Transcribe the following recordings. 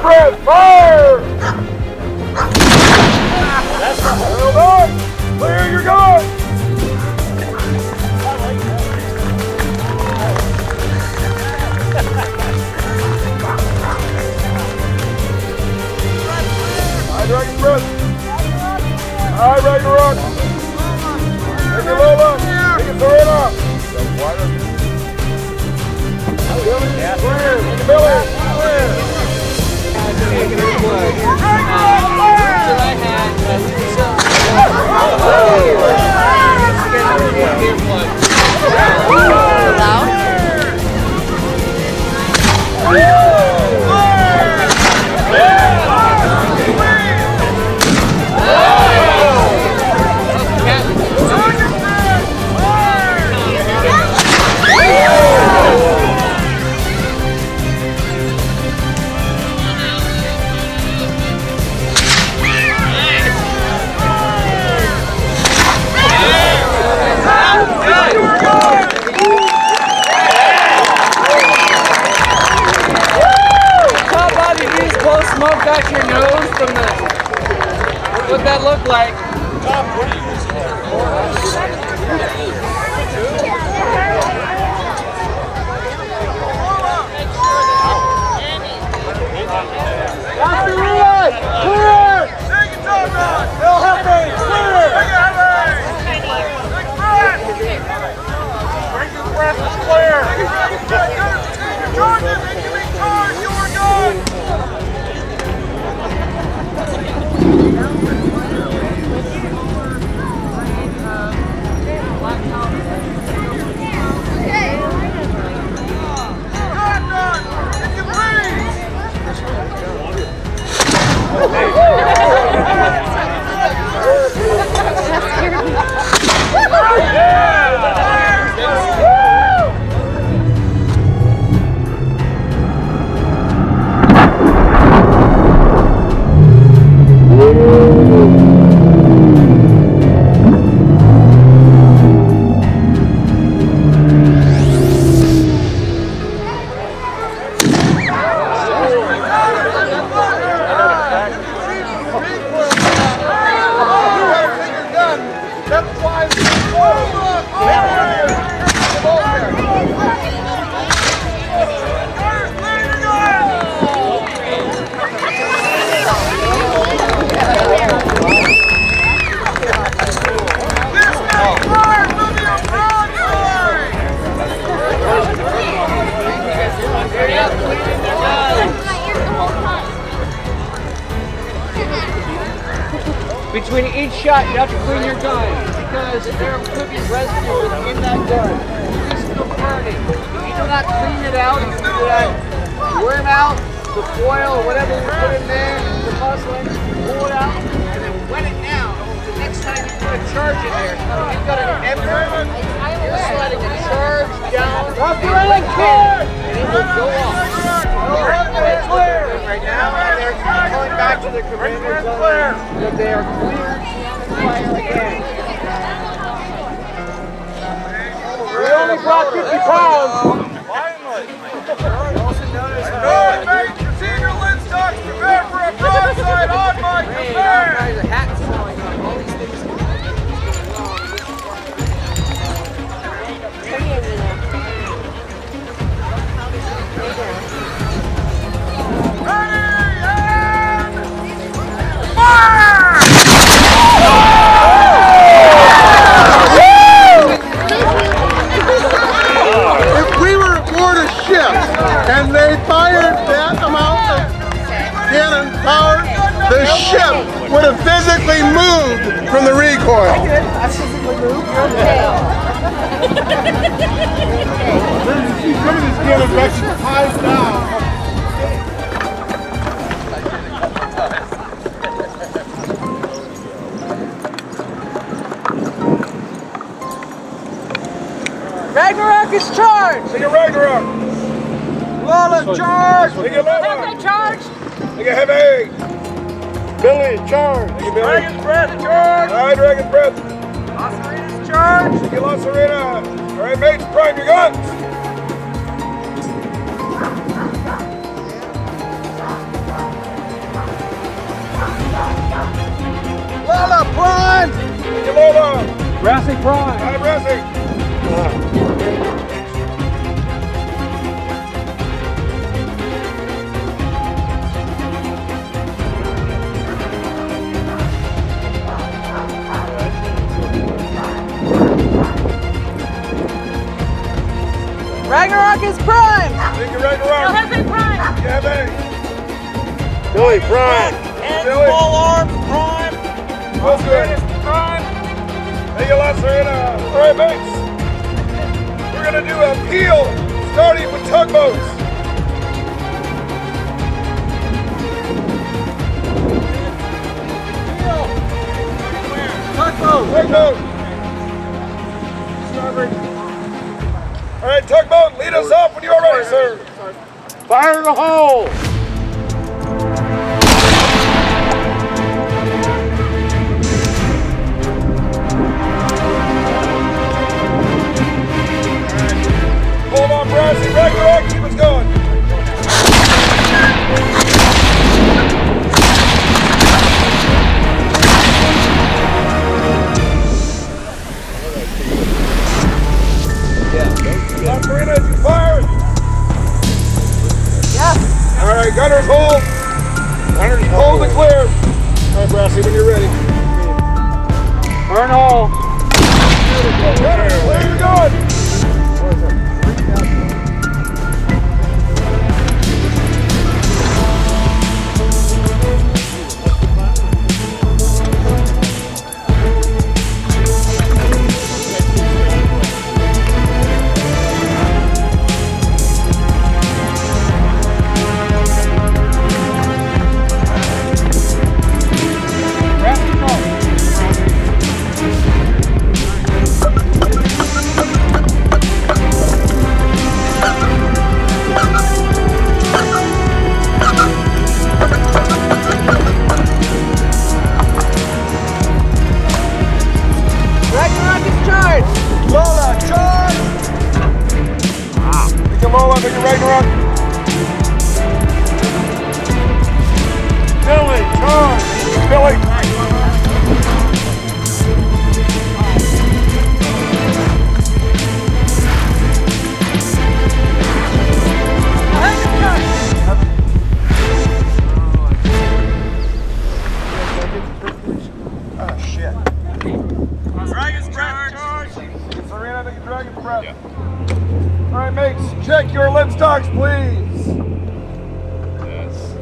Fred, fire! That's not well done! Clear your gun! High Dragon Breath! High Dragon Rock! Take it Lola! Take it Serena! That's wider. Billy! Billy! Clear! Very good. Um, smoke got your nose from the. What'd that look like? What are you using? Shot, you have to clean your gun because there could be residue in that gun. It's still burning. If you do not clean it out, you do that worm out, the foil, or whatever you put in there, the muslin, pull it out, and then wet it down. The next time you put a charge in there, you've got an ember, you're sliding a charge down, and it will go off. Right now, and they're calling back to the commander zone that they are cleared again. We only brought 50 pounds. Alright, mate, Senior Linstocks, prepare for a broadside on my command! And they fired that amount of cannon power, the ship would have physically moved from the recoil. See some of these cannons are actually tied down. Ragnarok is charged! Take a Ragnarok! Lola, charge! Take a Lola! charge! Take a Heavy! Billy, charge! Take a Billy! Dragon's Breath, charge! Alright, Dragon's Breath! Lacerina's charge! Take a Lacerina! Alright, mates, prime your guns! Lola, prime! Take a Lola! Brassy prime! Alright, Brassy! Ragnarok Billy, prime! Billy! Small arms, prime! What's good? Prime! Take a Lacerina! Alright, mates! We're gonna do a peel, starting with tugboats! Tugboat! Tugboat! Starboard. All right, tugboat, lead us off when you are ready, sir. Fire in the hole! Right, gunners hold. Gunners hold and clear. All right, Brassy, when you're ready. Burn hole. Gunners, clear your gun. Dragon's. All right, mates, check your linstocks, please. Yes.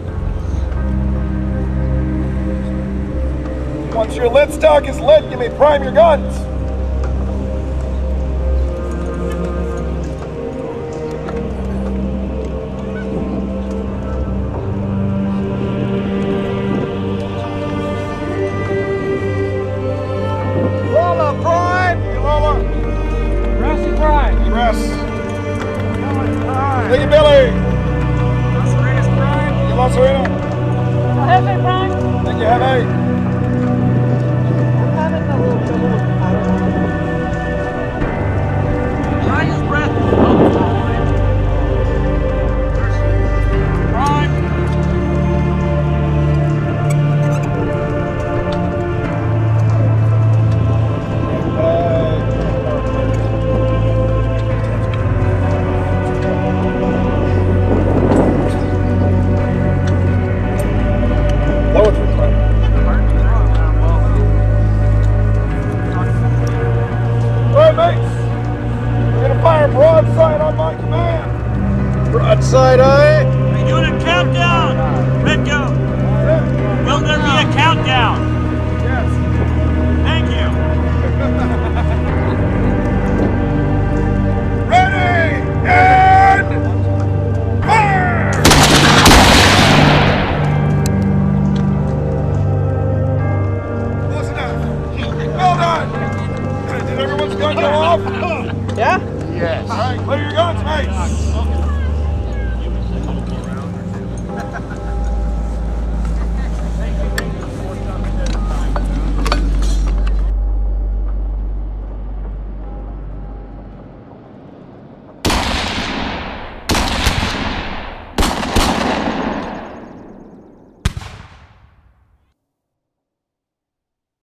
Once your linstock is lit, you may prime your guns. Thank you, Billy. You lost Serena. Heavy Prime. Thank you, Heavy. having a little command. Broadside, aye. Eh? Are you doing a countdown?